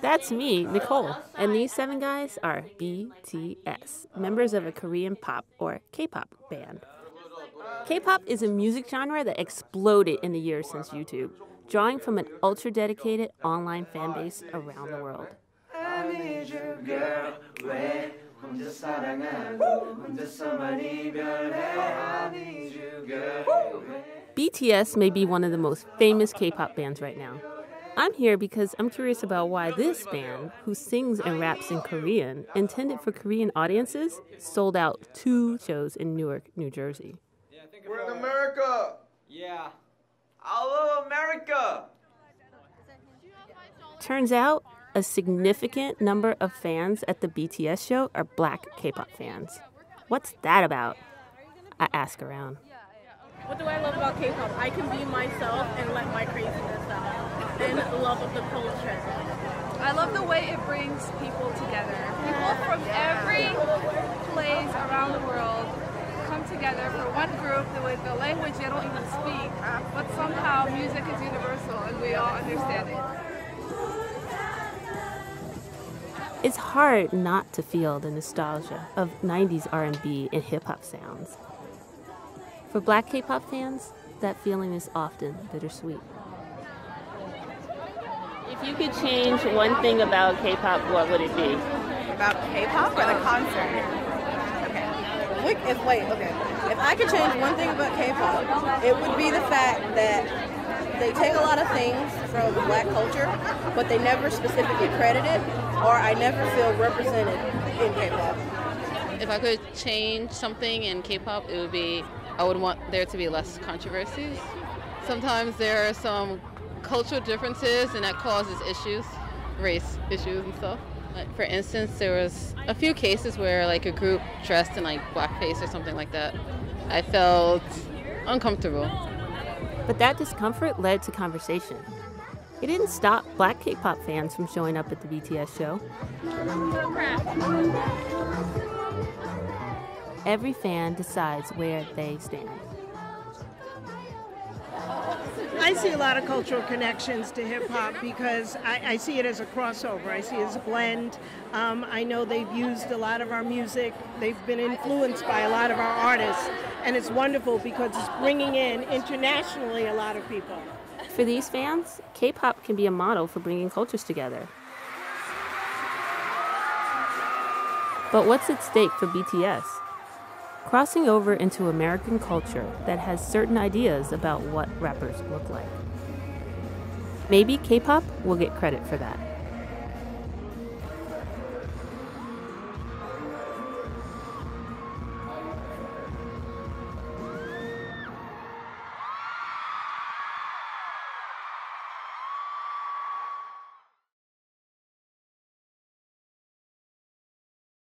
That's me, Nicole, and these seven guys are BTS, members of a Korean pop or K pop band. K pop is a music genre that exploded in the years since YouTube, drawing from an ultra dedicated online fan base around the world. BTS may be one of the most famous K pop bands right now. I'm here because I'm curious about why this band, who sings and raps in Korean, intended for Korean audiences, sold out two shows in Newark, New Jersey. We're in America! Yeah. I love America! Turns out, a significant number of fans at the BTS show are black K pop fans. What's that about? I ask around. What do I love about K-pop? I can be myself and let my craziness out, and love of the culture. I love the way it brings people together. People from every place around the world come together for one group with the language they don't even speak, but somehow music is universal and we all understand it. It's hard not to feel the nostalgia of 90s R&B and hip hop sounds. For black K-pop fans, that feeling is often bittersweet. If you could change one thing about K-pop, what would it be? About K-pop or the concert? Okay. Wait, if, wait, okay. If I could change one thing about K-pop, it would be the fact that they take a lot of things from black culture, but they never specifically credit it, or I never feel represented in K-pop. If I could change something in K-pop, it would be I would want there to be less controversies. Sometimes there are some cultural differences and that causes issues, race issues and stuff. Like for instance, there was a few cases where like a group dressed in like blackface or something like that. I felt uncomfortable. But that discomfort led to conversation. It didn't stop black K-pop fans from showing up at the BTS show. Every fan decides where they stand. I see a lot of cultural connections to hip hop because I, I, see it as a crossover. I see it as a blend. Um, I know they've used a lot of our music. They've been influenced by a lot of our artists, and it's wonderful because it's bringing in internationally a lot of people. For these fans, K-pop can be a model for bringing cultures together. But what's at stake for BTS? Crossing over into American culture that has certain ideas about what rappers look like. Maybe K pop will get credit for that.